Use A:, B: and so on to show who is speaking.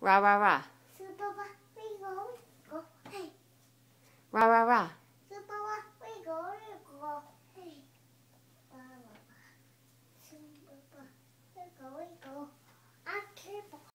A: Ra ra ra. Ra ra ra.